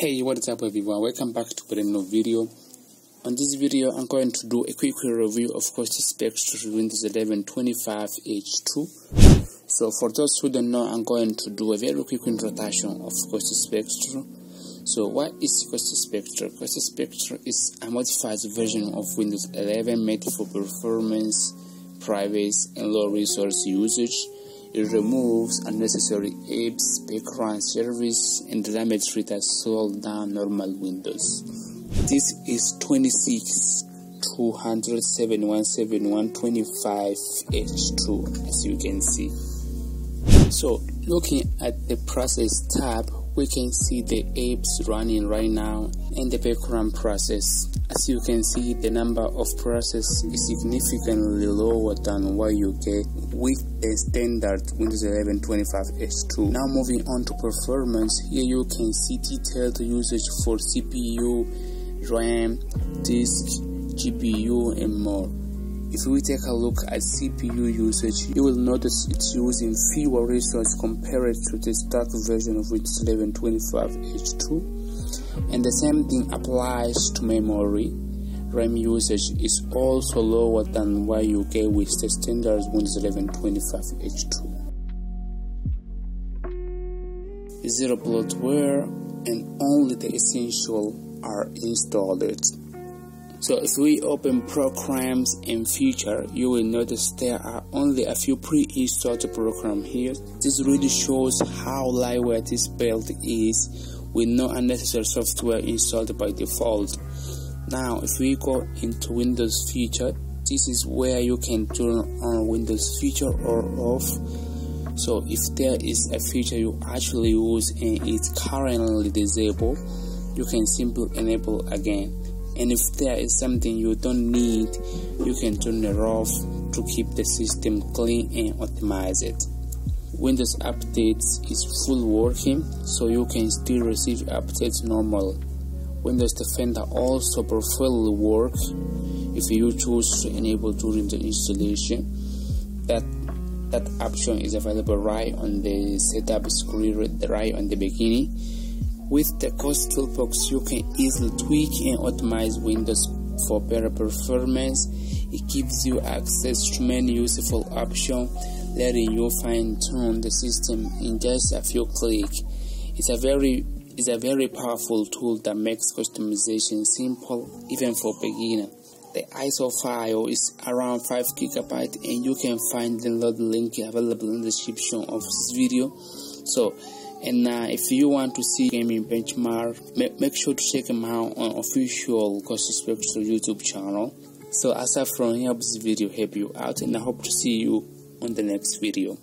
Hey, what is up everyone? Welcome back to a new video. On this video, I'm going to do a quick review of Ghost Spectre Windows 11 25H2. So for those who don't know, I'm going to do a very quick introduction of Ghost Spectre. So what is Ghost Spectre? Ghost Spectre is a modified version of Windows 11 made for performance, privacy, and low resource usage it removes unnecessary apps, background service, and telemetry that slow down normal windows. This is 26 207.171.25H2 as you can see. So looking at the process tab, we can see the apps running right now and the background process. As you can see, the number of processes is significantly lower than what you get with the standard Windows 11 25H2. Now moving on to performance, here you can see detailed usage for CPU, RAM, disk, GPU and more. If we take a look at CPU usage, you will notice it's using fewer resources compared to the stock version of Windows 11 25H2. And the same thing applies to memory. RAM usage is also lower than what you get with the standard Windows 11 25H2. Zero bloatware and only the essential are installed. So if we open programs in future, you will notice there are only a few pre-installed programs here. This really shows how lightweight this build is with no unnecessary software installed by default. Now if we go into Windows feature, this is where you can turn on Windows feature or off. So if there is a feature you actually use and it's currently disabled, you can simply enable again and if there is something you don't need you can turn it off to keep the system clean and optimize it. Windows updates is full working so you can still receive updates normal windows defender also perfectly work if you choose to enable during the installation. That that option is available right on the setup screen right on the beginning with the Ghost Toolbox, you can easily tweak and optimize Windows for better performance. It gives you access to many useful options, letting you fine-tune the system in just a few clicks. It's a very it's a very powerful tool that makes customization simple even for beginners. The ISO file is around 5 gigabyte and you can find the load link available in the description of this video. So and uh, if you want to see gaming benchmark make, sure to check them out on official Ghost Spectre YouTube channel. So aside from here this video help you out and I hope to see you on the next video